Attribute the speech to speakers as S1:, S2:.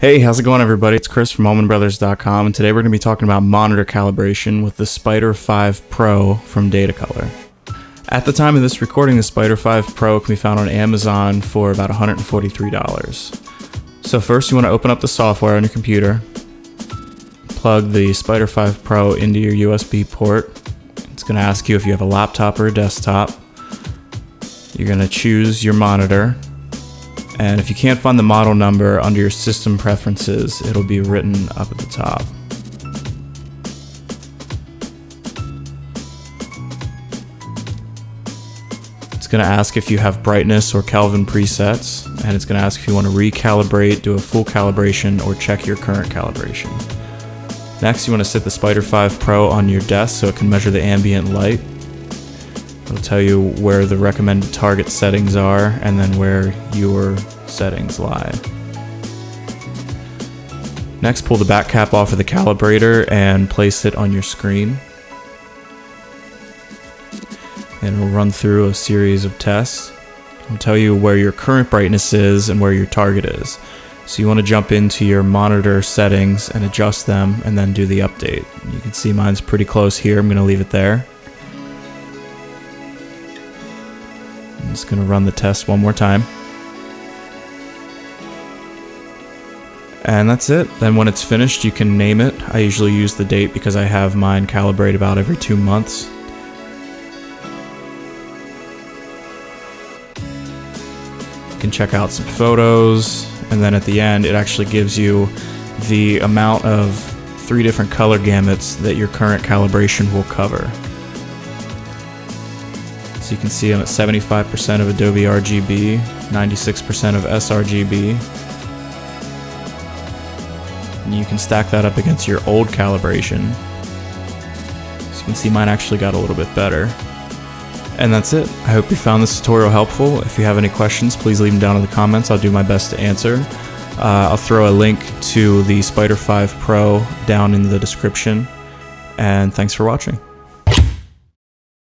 S1: Hey, how's it going, everybody? It's Chris from AumenBrothers.com, and today we're going to be talking about monitor calibration with the Spyder 5 Pro from Datacolor. At the time of this recording, the Spyder 5 Pro can be found on Amazon for about $143. So first, you want to open up the software on your computer, plug the Spyder 5 Pro into your USB port. It's going to ask you if you have a laptop or a desktop. You're going to choose your monitor, and if you can't find the model number under your system preferences, it'll be written up at the top. It's going to ask if you have brightness or Kelvin presets, and it's going to ask if you want to recalibrate, do a full calibration, or check your current calibration. Next, you want to set the Spyder 5 Pro on your desk so it can measure the ambient light. It'll tell you where the recommended target settings are and then where your settings lie. Next, pull the back cap off of the calibrator and place it on your screen. And it'll run through a series of tests. It'll tell you where your current brightness is and where your target is. So you want to jump into your monitor settings and adjust them and then do the update. You can see mine's pretty close here. I'm going to leave it there. I'm just going to run the test one more time. And that's it. Then when it's finished, you can name it. I usually use the date because I have mine calibrate about every two months. You can check out some photos, and then at the end, it actually gives you the amount of three different color gamuts that your current calibration will cover. You can see I'm at 75% of Adobe RGB, 96% of sRGB. And you can stack that up against your old calibration. So you can see mine actually got a little bit better. And that's it. I hope you found this tutorial helpful. If you have any questions, please leave them down in the comments. I'll do my best to answer. Uh, I'll throw a link to the Spyder 5 Pro down in the description. And thanks for watching.